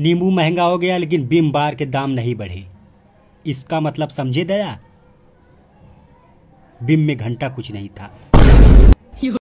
नींबू महँगा हो गया, लेकिन बिम बार के दाम नहीं बढ़े। इसका मतलब समझे दया? बिम में घंटा कुछ नहीं था।